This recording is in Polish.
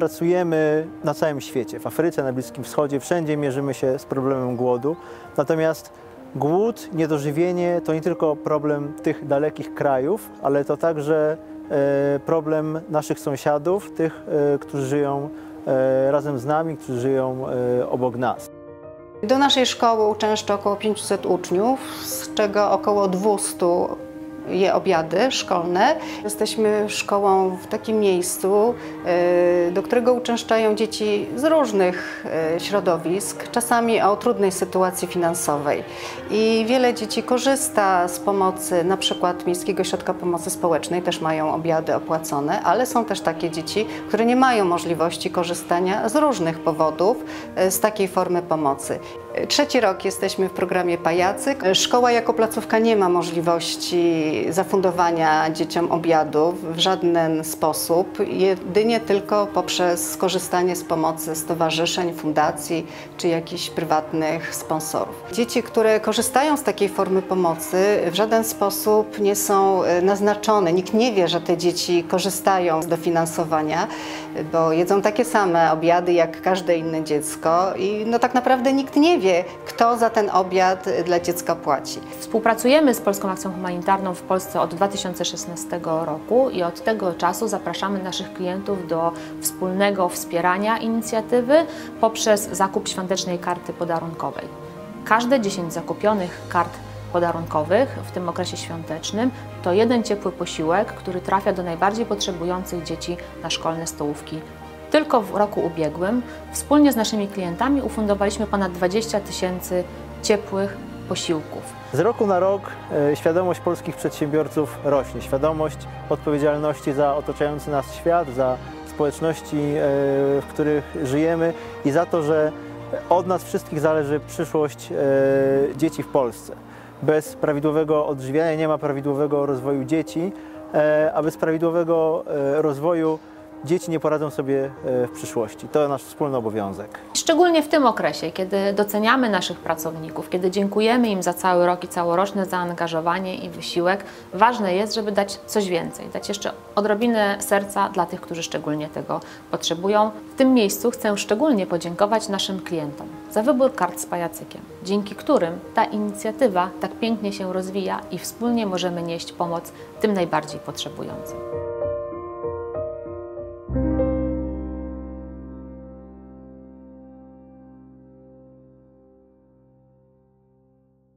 pracujemy na całym świecie, w Afryce, na Bliskim Wschodzie, wszędzie mierzymy się z problemem głodu. Natomiast głód, niedożywienie to nie tylko problem tych dalekich krajów, ale to także e, problem naszych sąsiadów, tych, e, którzy żyją e, razem z nami, którzy żyją obok nas. Do naszej szkoły uczęszcza około 500 uczniów, z czego około 200 je obiady szkolne. Jesteśmy szkołą w takim miejscu, y, do którego uczęszczają dzieci z różnych y, środowisk, czasami o trudnej sytuacji finansowej. I wiele dzieci korzysta z pomocy na przykład Miejskiego Ośrodka Pomocy Społecznej, też mają obiady opłacone, ale są też takie dzieci, które nie mają możliwości korzystania z różnych powodów y, z takiej formy pomocy. Trzeci rok jesteśmy w programie Pajacyk. Szkoła jako placówka nie ma możliwości zafundowania dzieciom obiadów w żaden sposób, jedynie tylko poprzez skorzystanie z pomocy stowarzyszeń, fundacji czy jakichś prywatnych sponsorów. Dzieci, które korzystają z takiej formy pomocy w żaden sposób nie są e, naznaczone. Nikt nie wie, że te dzieci korzystają z dofinansowania, bo jedzą takie same obiady jak każde inne dziecko i no tak naprawdę nikt nie wie, kto za ten obiad dla dziecka płaci. Współpracujemy z Polską Akcją Humanitarną w Polsce od 2016 roku i od tego czasu zapraszamy naszych klientów do wspólnego wspierania inicjatywy poprzez zakup świątecznej karty podarunkowej. Każde 10 zakupionych kart podarunkowych w tym okresie świątecznym to jeden ciepły posiłek, który trafia do najbardziej potrzebujących dzieci na szkolne stołówki tylko w roku ubiegłym wspólnie z naszymi klientami ufundowaliśmy ponad 20 tysięcy ciepłych posiłków. Z roku na rok e, świadomość polskich przedsiębiorców rośnie. Świadomość odpowiedzialności za otaczający nas świat, za społeczności, e, w których żyjemy i za to, że od nas wszystkich zależy przyszłość e, dzieci w Polsce. Bez prawidłowego odżywiania nie ma prawidłowego rozwoju dzieci, a bez prawidłowego rozwoju dzieci nie poradzą sobie e, w przyszłości. To nasz wspólny obowiązek. Szczególnie w tym okresie, kiedy doceniamy naszych pracowników, kiedy dziękujemy im za cały rok i całoroczne zaangażowanie i wysiłek, ważne jest, żeby dać coś więcej, dać jeszcze odrobinę serca dla tych, którzy szczególnie tego potrzebują. W tym miejscu chcę szczególnie podziękować naszym klientom za wybór kart z pajacykiem, dzięki którym ta inicjatywa tak pięknie się rozwija i wspólnie możemy nieść pomoc tym najbardziej potrzebującym.